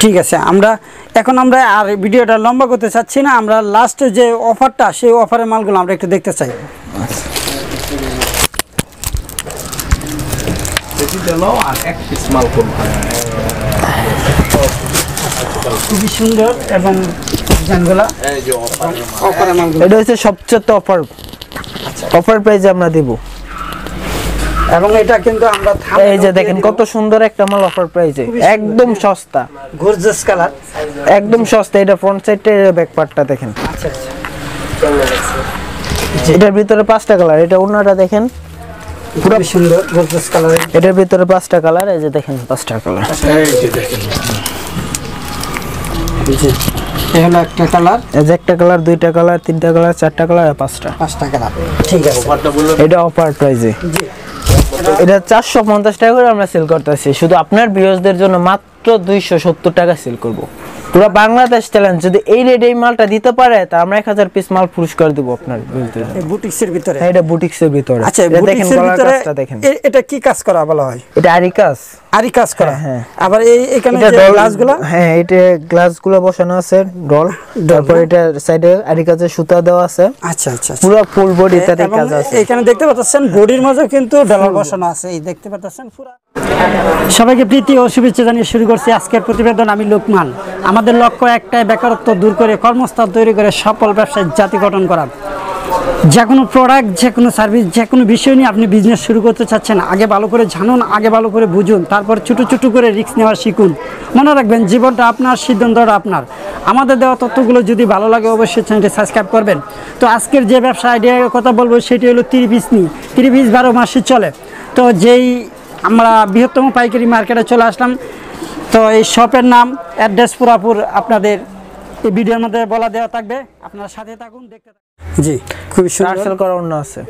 ঠিক আছে আমরা এখন আমরা আর ভিডিওটা লম্বা করতে চাচ্ছি না আমরা লাস্টে যে অফারটা সেই অফারের মালগুলো আমরা একটু দেখতে চাই। খুবই সুন্দর এবং এটা হচ্ছে সবচেয়ে অফার অফার প্রাইসে আমরা দিব। এবং এটা কিন্তু আমরা এই যে দেখেন কত সুন্দর একটা মাল অফার প্রাইসে একদম সস্তা। গর্জাস কালার একদম সস্তা। এটা ফ্রন্ট সাইডে ব্যাক পার্টটা দেখেন। আচ্ছা আচ্ছা। এটার ভিতরে পাঁচটা কালার এটা অন্যটা দেখেন। পুরো সুন্দর গর্জাস কালারের এটার ভিতরে পাঁচটা কালার এই যে দেখেন পাঁচটা কালার এই যে দেখেন। হলো একটা কালার এই যে একটা কালার দুইটা কালার তিনটা কালার চারটা কালার আর পাঁচটা। পাঁচটা কালার ঠিক আছে। এটা অফার প্রাইসে জি। এটা চারশো পঞ্চাশ টাকা করে আমরা সেল করতেছি। শুধু আপনার ভিউজদের জন্য মাত্র দুইশো সত্তর টাকা সেল করব। পুরো বাংলাদেশ চ্যালেঞ্জ যদি এই রেট এই মালটা দিতে পারে তা আমরা এক হাজার পিস মাল পুরস্কার দেবো আপনার বুটিক্সের ভিতরে? হ্যাঁ এটা বুটিক্সের ভিতরে। আচ্ছা বুটিক্সের ভিতরে দেখেন। এটা কি কাজ করা বলা হয়? এটা আরিকাস। আরি কাজ করা। হ্যাঁ, আবার এই এখানে যে গ্লাসগুলো হ্যাঁ এটা গ্লাসগুলো বসানো আছে ডল তারপর এটা সাইডে আরিকাসের সুতা দেওয়া আছে। আচ্ছা আচ্ছা আচ্ছা। পুরো ফুল বডি তাতে কাজ আছে। এখানে দেখতে পাচ্ছেন বডির মাঝে কিন্তু ডলার বসানো আছে। এই দেখতে পাচ্ছেন পুরো সবাইকে প্রীতি ও শুভেচ্ছা জানিয়ে শুরু করছি আজকের প্রতিবেদন আমি লোকমান। আমাদের লক্ষ্য একটাই, বেকারত্ব দূর করে, কর্মস্থল তৈরি করে, সফল ব্যবসায় জাতি গঠন করা। যে কোনো প্রোডাক্ট যে কোনো সার্ভিস যে কোনো বিষয় নিয়ে আপনি বিজনেস শুরু করতে চাচ্ছেন, আগে ভালো করে জানুন, আগে ভালো করে বুঝুন, তারপর ছোটো ছোটো করে রিস্ক নেওয়া শিখুন। মনে রাখবেন, জীবনটা আপনার, সিদ্ধান্তটা আপনার। আমাদের দেওয়া তথ্যগুলো যদি ভালো লাগে, অবশ্যই চ্যানেলটি সাবস্ক্রাইব করবেন। তো আজকের যে ব্যবসা আইডিয়ার কথা বলব, সেটি হলো তিরি পিস নিয়ে। তিরি পিস বারো মাসে চলে। তো যেই আমরা বৃহত্তম পাইকারি মার্কেটে চলে আসলাম তো এই শপের নাম অ্যাড্রেস পুরাপুর আপনাদের এই ভিডিওর মধ্যে বলা দেওয়া থাকবে। আপনার সাথে থাকুন দেখতে জি খুবই টার্সেল করা অন্য আছে।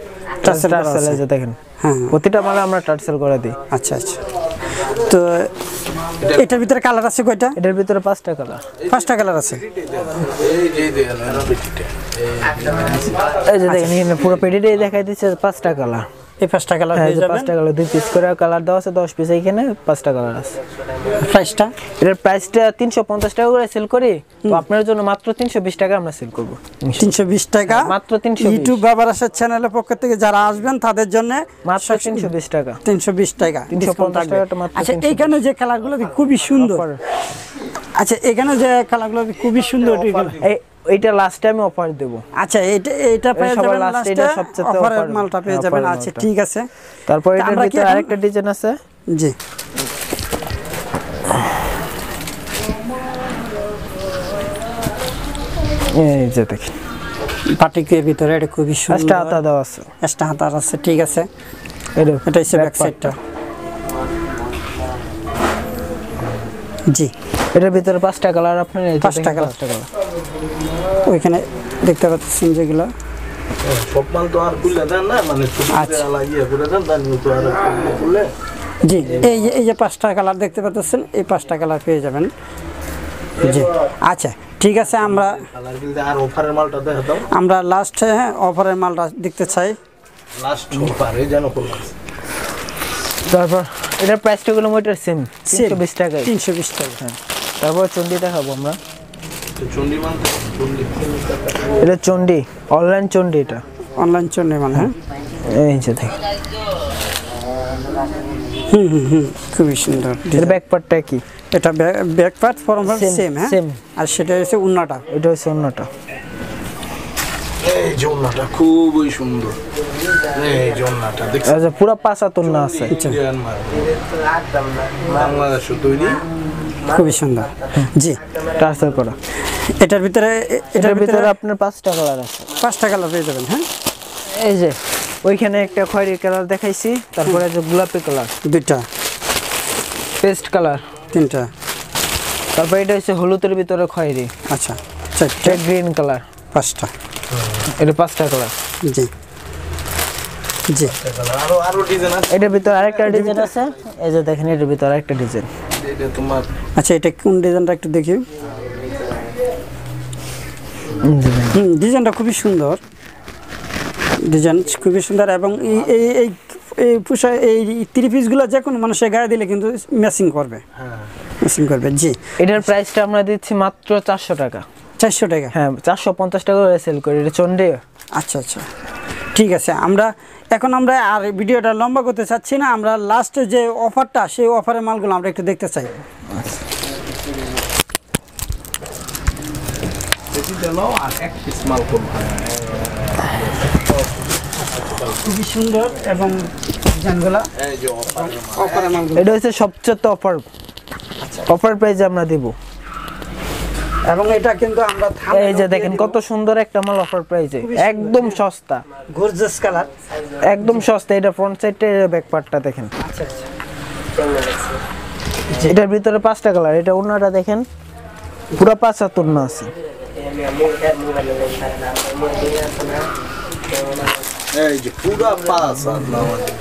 টার্সেল টার্সেল দেখেন হ্যাঁ। প্রতিটা মালে আমরা টার্সেল করে দিই। আচ্ছা আচ্ছা। তো এটার ভিতরে কালার আছে কয়টা? এটার ভিতরে পাঁচটা কালার পাঁচটা কালার আছে। এই যে দেখেন পুরো পেটিটাই দেখাই দিচ্ছে পাঁচটা কালার এই পাঁচটা কালার হ্যাঁ এই পেয়ে যাবেন? পাঁচটা কালার দুই পিস করে কালার দেওয়া আছে দশ পিস এখানে পাঁচটা কালার আছে। প্রাইসটা এটার প্রাইসটা তিনশো পঞ্চাশ টাকা করে সেল করি। তো আপনার জন্য মাত্র তিনশো বিশ টাকা আমরা সেল করব। তিনশো বিশ টাকা? মাত্র 320 ইউটিউব বাবার আসার চ্যানেলের পক্ষ থেকে যারা আসবেন তাদের জন্য মাত্র তিনশো বিশ টাকা। তিনশো বিশ টাকা। 350 discount থাকবে। টাকাটা মাত্র আচ্ছা এইখানে যে কালারগুলো খুবই সুন্দর। আচ্ছা এখানে যে কালারগুলো খুবই সুন্দর। এইটা লাস্ট টাইম অফার দেবো। আচ্ছা এইটা এইটা পেয়ে যাবেন লাস্টে এটা সবচেয়ে অফারের মালটা পেয়ে যাবেন। আচ্ছা ঠিক আছে। তারপর এটার ভিতরে আরেকটা ডিজাইন আছে? জি। এই যে দেখেন পাটিকের ভিতরে এটা খুবই সুন্দর। হাতা দেওয়া আছে। একটা হাতার আছে ঠিক আছে। এটা এটা হচ্ছে ব্যাক সাইডটা জি। এটার ভিতরে পাঁচটা কালার আপনার পাঁচটা colour। পাঁচটা কালার ওইখানে দেখতে পাচ্ছেন যেগুলো। সব মাল তো আর খুলে দেন না মানে আচ্ছা। ইয়ে করে দেন তো আর খুলে জি এই যে এই যে পাঁচটা কালার দেখতে পাচ্ছেন এই পাঁচটা কালার পেয়ে যাবেন। জি আচ্ছা ঠিক আছে আমরা কালার কিন্তু অফারের মালটা আমরা লাস্ট অফারের মালটা দেখতে চাই। লাস্ট অফার যেন তারপর এটার প্রাইসটা গুলো ওইটার সেম তিনশো বিশ টাকায়। তিনশো বিশ টাকা। হ্যাঁ তারপর চন্ডি দেখাবো আমরা। চন্ডি মাল চন্ডি এটা চন্ডি অনলাইন চন্ডি এটা। অনলাইন চন্ডি মানে হ্যাঁ? এই যে দেখেন হুম হুম হুম খুবই সুন্দর এর ব্যাক পার্টটা কি? এটা back part form Same, same হ্যাঁ? same. আর সেটা হচ্ছে উন্নাটা। এটা হচ্ছে অন্যটা এই জন্নাটা খুবই সুন্দর। এই জন্নাটা দেখছেন? আচ্ছা পুরো পাঁচা তুলনা আছে। বাংলাদেশে তৈরি। খুবই সুন্দর। জি। ট্রান্সফার করা এটার ভিতরে এটার ভিতরে আপনার পাঁচটা কালার আছে। পাঁচটা কালার পেয়ে যাবেন হ্যাঁ? এই যে ওইখানে একটা খয়েরি কালার দেখাইছি তারপরে যে গোলাপি কালার দুইটা। পেস্ট কালার তিনটা। তারপর এটা হচ্ছে হলুদের ভিতরে খয়েরি। আচ্ছা চারটে। গ্রিন কালার পাঁচটা। এটা পাঁচটা কালার জি। জি। আরও আরও ডিজাইন আছে। এটার ভিতরে আরেকটা ডিজাইন আছে। এই যে দেখেন এটার ভিতরে আরেকটা ডিজাইন এটা তোমার আচ্ছা এটা কোন ডিজাইনটা একটু দেখি। হুম ডিজাইনটা খুবই সুন্দর। ডিজাইন খুবই সুন্দর এবং এই এই এই এই পোশাক এই থ্রি পিসগুলো যে কোনো মানুষের গায়ে দিলে কিন্তু ম্যাচিং করবে। হ্যাঁ। ফিনিশিং করবে জি। এটার প্রাইসটা আমরা দিচ্ছি মাত্র চারশো টাকা। চারশো টাকা? হ্যাঁ চারশো পঞ্চাশ টাকা করে সেল করি এটা চন্ডে আচ্ছা আচ্ছা। ঠিক আছে আমরা এখন আমরা আর ভিডিওটা লম্বা করতে চাচ্ছি না আমরা লাস্টে যে অফারটা সেই অফারের মালগুলো আমরা একটু দেখতে চাই। খুবই সুন্দর এবং ডিজাইনগুলো এই যে অফার এটা হচ্ছে সবচেয়ে অফার অফার প্রাইসে আমরা দিব। এবং এটা কিন্তু আমরা এই যে দেখেন কত সুন্দর একটা মাল অফার প্রাইসে একদম সস্তা। গর্জাস কালার একদম সস্তা। এটা ফ্রন্ট সাইডটা ব্যাক পার্টটা দেখেন। আচ্ছা আচ্ছা। এটার ভিতরে পাঁচটা কালার এটা ওনাটা দেখেন পুরো পাঁচ হাত আছে। এই যে পুরো না আমাদের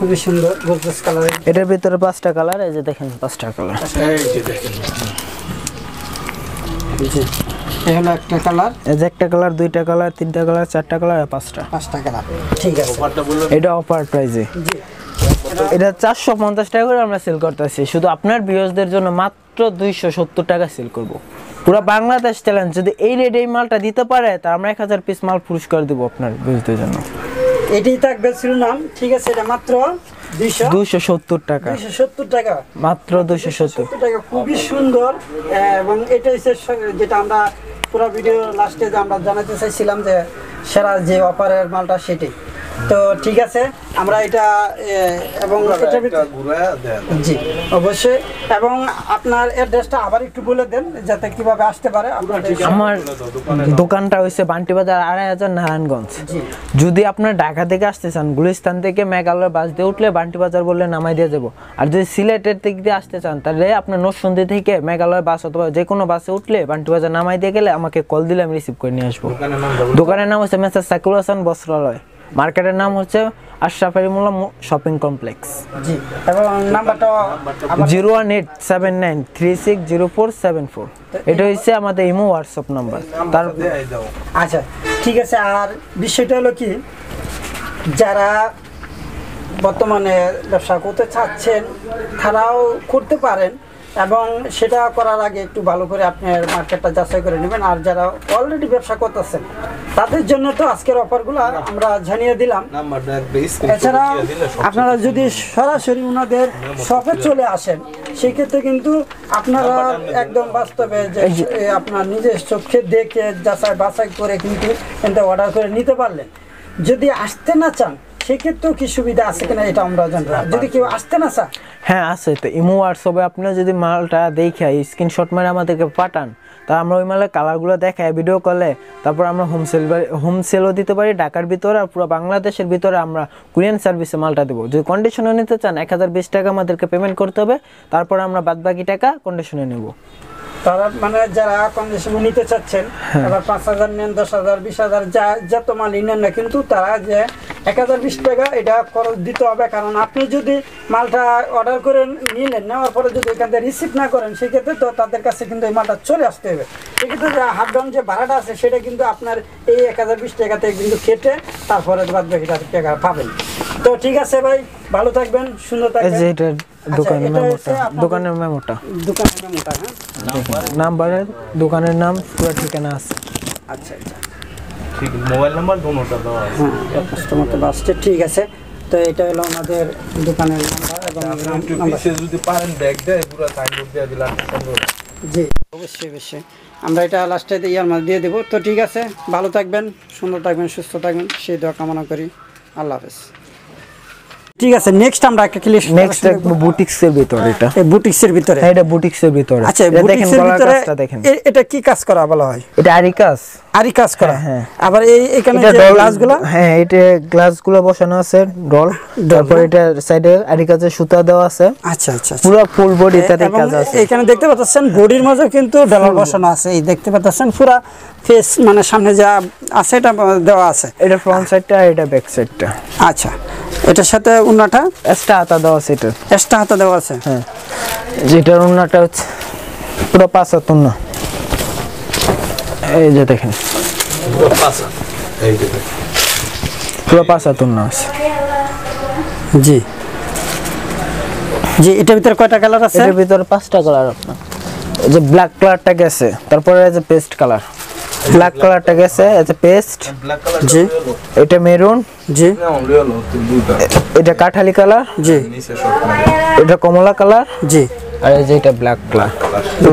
খুবই সুন্দর কালার এটার ভিতরে পাঁচটা কালার এই যে দেখেন পাঁচটা কালার এই যে দেখেন। এই হলো একটা কালার এই যে একটা কালার দুইটা কালার তিনটা কালার চারটা কালার আর পাঁচটা। পাঁচটা কালার ঠিক আছে। এটা অফার প্রাইসে জি। এটা চারশো পঞ্চাশ টাকা করে আমরা সেল করতেছি। শুধু আপনার ভিউয়ার্সদের জন্য মাত্র দুইশো সত্তর টাকা সেল করব। পুরো বাংলাদেশ চ্যালেঞ্জ যদি এই রেট এই মালটা দিতে পারে তা আমরা এক হাজার পিস মাল পুরস্কার দেবো আপনার ভিউয়ার্সদের জন্য। এটি থাকবে শিরোনাম। ঠিক আছে এটা মাত্র দুইশো। দুইশো সত্তর টাকা। দুইশো সত্তর টাকা। মাত্র দুইশো সত্তর। টাকা খুবই সুন্দর। এবং এটা হচ্ছে যেটা আমরা পুরো ভিডিও লাস্টে যে আমরা জানাতে চাইছিলাম যে সেরা যে অপারের মালটা সেটাই। তো ঠিক আছে আমরা এটা এবং জি অবশ্যই। এবং আপনার অ্যাড্রেসটা আবার একটু বলে দেন যাতে কীভাবে আসতে পারে। আমার দোকানটা হচ্ছে বান্টি বাজার আড়াই হাজার নারায়ণগঞ্জ। যদি আপনার ঢাকা থেকে আসতে চান গুলিস্তান থেকে মেঘালয় বাস দিয়ে উঠলে বান্টি বাজার বললে নামাই দিয়ে যাব। আর যদি সিলেটের দিক দিয়ে আসতে চান তাহলে আপনার নরসিংদী থেকে মেঘালয় বাস অথবা যে কোনো বাসে উঠলে বান্টি বাজার নামাই দিয়ে গেলে আমাকে কল দিলে আমি রিসিভ করে নিয়ে আসব। দোকানের নাম হচ্ছে মেসার সাকিউল হাসান বস্ত্রালয়। মার্কেটের নাম হচ্ছে আশরাফ আলিমুল্লাহ শপিং কমপ্লেক্স। জি এবং নাম্বারটা zero one eight seven nine three six zero four seven four. এটা হচ্ছে আমাদের ইমো হোয়াটসঅ্যাপ নাম্বার। তার আচ্ছা ঠিক আছে আর বিষয়টা হলো কি যারা বর্তমানে ব্যবসা করতে চাচ্ছেন তারাও করতে পারেন এবং সেটা করার আগে একটু ভালো করে আপনার মার্কেটটা যাচাই করে নেবেন। আর যারা অলরেডি ব্যবসা করতেছেন তাদের জন্য তো আজকের অফারগুলো আমরা জানিয়ে দিলাম। এছাড়া আপনারা যদি সরাসরি ওনাদের শপে চলে আসেন সেক্ষেত্রে কিন্তু আপনারা একদম বাস্তবে যে আপনার নিজের চোখে দেখে যাচাই বাছাই করে কিন্তু কিন্তু অর্ডার করে নিতে পারলেন। যদি আসতে না চান সেক্ষেত্রেও কি সুবিধা আছে কিনা এটা আমরা জানব যদি কেউ আসতে না চান হ্যাঁ আছে তো। ইমো হোয়াটসঅ্যাপে আপনারা যদি মালটা দেখে স্ক্রিনশট মেরে আমাদেরকে পাঠান, তা আমরা ওই মালের কালারগুলো দেখাই ভিডিও কলে তারপর আমরা হোম সেল হোম সেলও দিতে পারি, ঢাকার ভিতরে আর পুরো বাংলাদেশের ভিতরে আমরা কুরিয়ান সার্ভিসে মালটা দেবো। যদি কন্ডিশনে নিতে চান, এক হাজার বিশ টাকা আমাদেরকে পেমেন্ট করতে হবে, তারপর আমরা বাদ বাকি টাকা কন্ডিশনে নেব। তারা মানে যারা কন্ডিশনে নিতে চাচ্ছেন এবার পাঁচ হাজার নেন দশ হাজার বিশ হাজার যা যত মালই নেন না কিন্তু তারা যে এক হাজার বিশ টাকা এটা খরচ দিতে হবে। কারণ আপনি যদি মালটা অর্ডার করে নিলেন নেওয়ার পরে যদি এখান থেকে রিসিভ না করেন সেক্ষেত্রে তো তাদের কাছে কিন্তু এই মালটা চলে আসতে হবে। সেক্ষেত্রে যে হাফ ডাউন যে ভাড়াটা আছে সেটা কিন্তু আপনার এই এক হাজার বিশ টাকাতে কিন্তু কেটে তারপরে বাদ বাকি টাকা পাবেন। তো ঠিক আছে ভাই ভালো থাকবেন সুন্দর থাকবেন। দোকানের মেমোটা আপনাদের- দোকানের মেমোটা দোকানের মেমোটা হ্যাঁ? নাম্বারের দোকানের নাম পুরো ঠিকানা আছে। আচ্ছা আচ্ছা। ঠিক মোবাইল নাম্বার দোনোটা দেওয়া আছে হ্যাঁ কাস্টমার তো ঠিক আছে। তো এটা হলো আমাদের দোকানের নাম্বার এবং আপনারা নাম্বার। যদি পারেন ব্যাগ দেয় পুরো সাইনবোর্ড দিয়ে দিলে জি অবশ্যই অবশ্যই। আমরা এটা লাস্টে ইয়ার মাঝে দিয়ে দেবো। তো ঠিক আছে ভালো থাকবেন সুন্দর থাকবেন সুস্থ থাকবেন। সেই দোয়া কামনা করি। আল্লাহ হাফেজ। ঠিক আছে নেক্সট আমরা একটা ক্লিক নেক্সট বুটিক্স এর ভিতরে এটা। বুটিক্সের ভিতরে। এটা এটা বুটিক্সের ভিতরে। আচ্ছা বুটিক্সের গলার ভিতরে এটা কি কাজ করা বলা হয়? এটা আরিকাস। আরই কাজ করা। হ্যাঁ, আবার এই এখানে যে গ্লাসগুলো হ্যাঁ এটা গ্লাসগুলো বসানো আছে ডল তারপর এটা সাইডে আরিকাসের সুতা দেওয়া আছে। আচ্ছা আচ্ছা আচ্ছা। পুরো ফুল বডি তাতে কাজ আছে। এখানে দেখতে পাচ্ছেন বডির মাঝে কিন্তু ডলার বসানো আছে। এই দেখতে পাচ্ছেন পুরা ফেস মানে সামনে যা আছে এটা দেওয়া আছে। এটা ফ্রন্ট সাইডটা আর এটা ব্যাক সাইডটা আচ্ছা এটার সাথে উন্নাটা? এক্সট্রা হাতা দেওয়া আছে এটা। এক্সট্রা হাতে দেওয়া আছে। হ্যাঁ। যেটার উন্নাটা হচ্ছে পুরো পাঁচ হাত উন্না। এই যে দেখেন। পুরো পাঁচ হাত উন্না আছে। জি। জি এটার ভিতরে কয়টা কালার আছে? এটার ভিতরে পাঁচটা কালার আপনার। যে ব্ল্যাক কালারটা গেছে তারপরে যে পেস্ট কালার ব্ল্যাক কালারটা গেছে এই পেস্ট জি। এটা মেরুন জি। এটা কাঠালি কালার জি। এটা কমলা কালার জি। আর এই যে এটা ব্ল্যাক কালার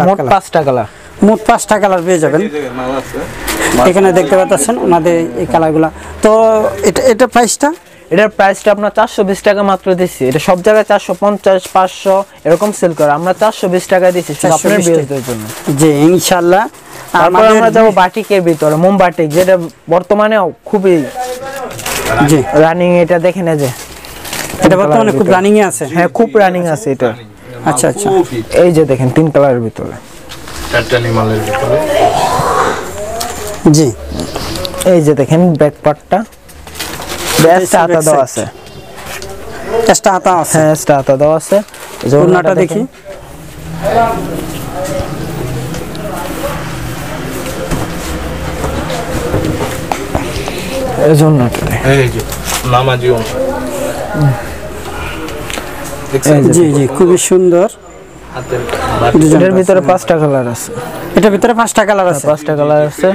মোট পাঁচটা কালার মোট পাঁচটা কালার পেয়ে যাবেন। এখানে দেখতে পাচ্ছেন ওনাদের এই কালারগুলা তো এটা এটা প্রাইসটা এটার প্রাইসটা আপনার চারশো বিশ টাকা মাত্র দিচ্ছি। এটা সব জায়গায় চারশো পঞ্চাশ পাঁচশো এরকম সেল করে। আমরা চারশো বিশ টাকা দিচ্ছি শুধু 420 আপনার। বিরোধীদের জন্য। জি ইনশাল্লাহ তারপর আমরা যাব বাটিকের ভিতরে মোম বাটিক যেটা বর্তমানে খুবই জি। রানিং এটা দেখেন এই যে। এটা বর্তমানে খুব রানিং এ আছে? হ্যাঁ খুব রানিং আছে এটা। আচ্ছা আচ্ছা। এই যে দেখেন তিন কালারের ভিতরে। মালের ভিতরে। জি। এই যে দেখেন ব্যাক পার্টটা ব্যাসটা হাতা দেওয়া আছে। একটা হাতা আছে। হ্যাঁ স্টা হাতা দেওয়া আছে। ওড়নাটা দেখি। এই যে ওড়নাটা এই যে নামাজি ওম জি জি খুবই সুন্দর। এটার ভিতরে পাঁচটা কালার আছে। এটার ভিতরে পাঁচটা কালার আছে? পাঁচটা কালার আছে।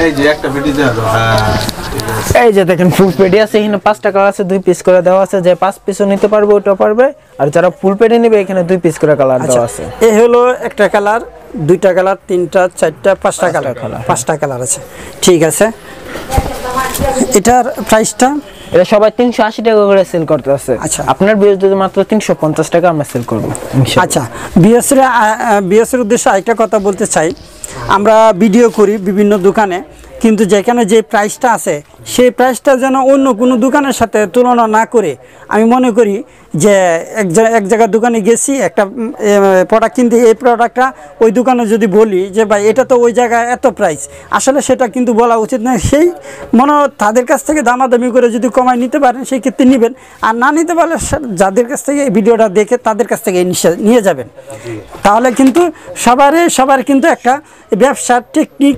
এই যে একটা দেওয়া দাও। হ্যাঁ ঠিক আছে। এই যে দেখেন ফুল পেডি আছে এখানে পাঁচটা কালার আছে দুই পিস করে দেওয়া আছে যে পাঁচ পিসও নিতে পারবে ওটাও পারবে। আর যারা ফুল পেডি নেবে এখানে দুই পিস করে কালার আচ্ছা দেওয়া আছে। এই হলো একটা কালার দুইটা কালার তিনটা চারটা পাঁচটা কালার পাঁচটা কালার আছে। ঠিক আছে। এটার প্রাইসটা এটা সবাই তিনশো আশি টাকা করে সেল করতে আছে আচ্ছা। আপনার যদি মাত্র তিনশো পঞ্চাশ টাকা আমরা সেল করব। আচ্ছা বিএসের বিএসের উদ্দেশ্যে আরেকটা কথা বলতে চাই আমরা ভিডিও করি বিভিন্ন দোকানে কিন্তু যেখানে যে প্রাইসটা আছে সেই প্রাইসটা যেন অন্য কোনো দোকানের সাথে তুলনা না করে আমি মনে করি যে এক এক জায়গার দোকানে গেছি, একটা প্রোডাক্ট কিনতে, এই প্রোডাক্টটা ওই দোকানে যদি বলি যে, ভাই, এটা তো ওই জায়গায় এত প্রাইস আসলে সেটা কিন্তু বলা উচিত নয়। সেই মনে তাদের কাছ থেকে দামাদামি করে যদি কমায় নিতে পারেন, সেই ক্ষেত্রে নেবেন। আর না নিতে পারলে যাদের কাছ থেকে এই ভিডিওটা দেখে তাদের কাছ থেকে নিয়ে যাবেন। তাহলে কিন্তু সবারই, সবার কিন্তু একটা ব্যবসার টেকনিক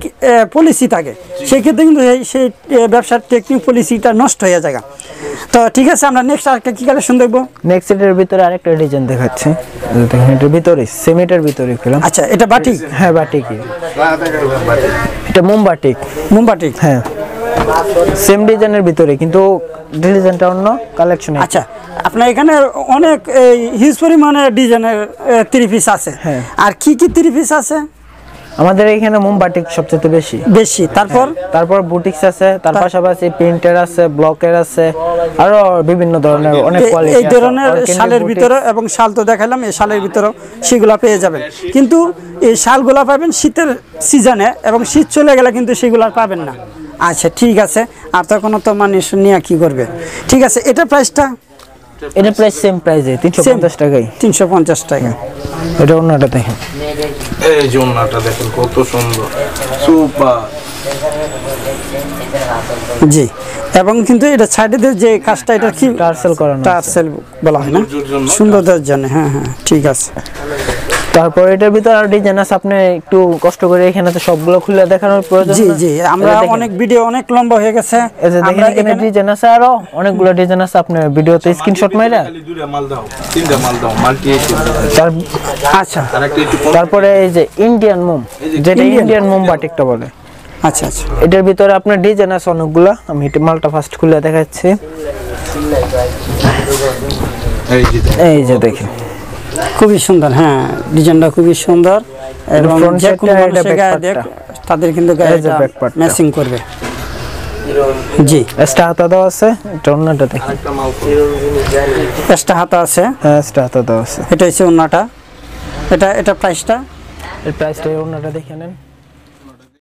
পলিসি থাকে। সেক্ষেত্রে কিন্তু সেই ব্যবসার টেকনিক পলিসিটা নষ্ট হয়ে যায় তো ঠিক আছে, আমরা নেক্সট আরেকটা কী কালেকশন দেখব? নেক্সট এটার ভিতরে আরেকটা ডিজাইন দেখাচ্ছে। দেখেন এটার ভিতরে সেমিটার ভিতরে পেলাম আচ্ছা এটা বাটিক? হ্যাঁ বাটিক। এটা মোম বাটিক মোমবাটিক হ্যাঁ সেম ডিজাইনের ভিতরে কিন্তু ডিজাইনটা অন্য কালেকশন আচ্ছা আপনার এখানে অনেক হিউজ পরিমাণে ডিজাইনের থ্রি পিস আছে। হ্যাঁ। আর কি কি থ্রি পিস আছে? আমাদের এখানে মোম বাটিক সবচেয়ে বেশি। বেশি। তারপর? তারপর বুটিক্স আছে তার পাশাপাশি প্রিন্টার আছে ব্লকের আছে আরও বিভিন্ন ধরনের অনেক কোয়ালিটি এই ধরনের শালের ভিতরে এবং শাল তো দেখালাম এই শালের ভিতরেও সেগুলো পেয়ে যাবেন। কিন্তু এই শালগুলা পাবেন শীতের সিজনে এবং শীত চলে গেলে কিন্তু সেগুলো পাবেন না। আচ্ছা ঠিক আছে। আর তখন তো মানুষ নিয়ে কি করবে? ঠিক আছে এটা প্রাইসটা এটা প্রাইস সেম প্রাইসে তিনশো পঞ্চাশ টাকাই তিনশো পঞ্চাশ টাকা। এটা অন্যটা দেখেন। এই যে ওনাটা দেখেন কত সুন্দর। সুপার। জি এবং কিন্তু এটা সাইডে যে কাজটা এটা কি? টার্সেল করানো। টার্সেল বলা হয় না। সুন্দরতার জন্য হ্যাঁ হ্যাঁ ঠিক আছে। তারপর এটার ভিতরে আর ডিজাইন আছে আপনি একটু কষ্ট করে এখানে তো সবগুলো খুলে দেখানোর প্রয়োজন জি জি আমরা অনেক ভিডিও অনেক লম্বা হয়ে গেছে। এই যে দেখেন আমরা এখানে ডিজাইন আছে আরও অনেকগুলো ডিজাইন আছে আপনি ভিডিওতে স্ক্রিনশট মাইরা খালি দুইটা মাল দাও তিনটা মাল দাও মাল্টি আচ্ছা। তারপরে এই যে ইন্ডিয়ান মোম যেটা ইন্ডিয়ান মোম। বাটিকটা বলে। আচ্ছা আচ্ছা। এটার ভিতরে আপনার ডিজাইন আছে অনেকগুলো আমি এটা মালটা ফার্স্ট খুলে দেখাচ্ছি। এই যে দেখেন। এই খুবই সুন্দর হ্যাঁ ডিজাইনটা খুবই সুন্দর এবং যে কোনো মানুষের গায়ে দেখ তাদের কিন্তু গায়ে এই। ম্যাচিং করবে। জি। এক্সট্রা হাতা দেওয়া আছে এটা অন্যটা দেখি। এক্সট্রা হাতা আছে। হ্যাঁ এক্সট্রা হাতা দাও আছে। এটা হচ্ছে ওনাটা এটা এটা প্রাইসটা এর প্রাইসটা অন্যটা দেখে নেন।